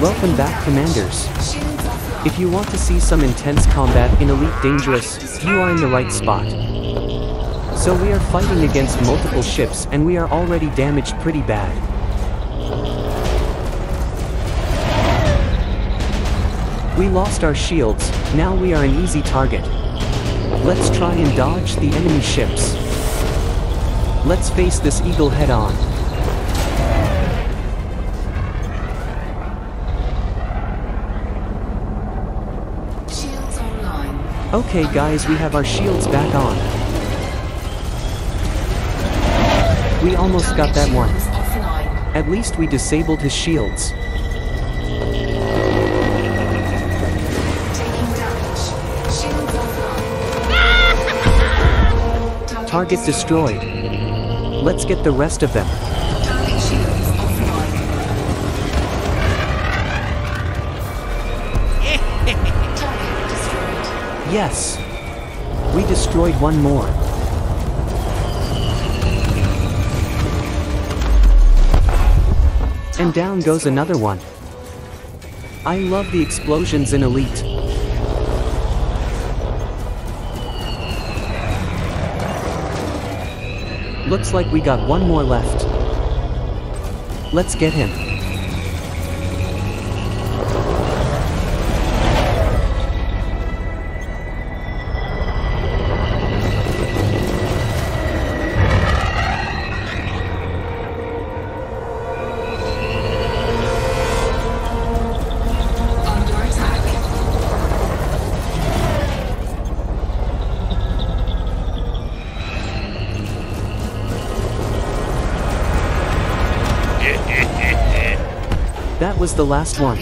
Welcome back commanders. If you want to see some intense combat in Elite Dangerous, you are in the right spot. So we are fighting against multiple ships and we are already damaged pretty bad. We lost our shields, now we are an easy target. Let's try and dodge the enemy ships. Let's face this eagle head on. Okay guys we have our shields back on. We almost got that one. At least we disabled his shields. Target destroyed. Let's get the rest of them. Yes. We destroyed one more. And down goes another one. I love the explosions in Elite. Looks like we got one more left. Let's get him. That was the last one.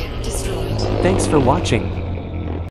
Thanks for watching.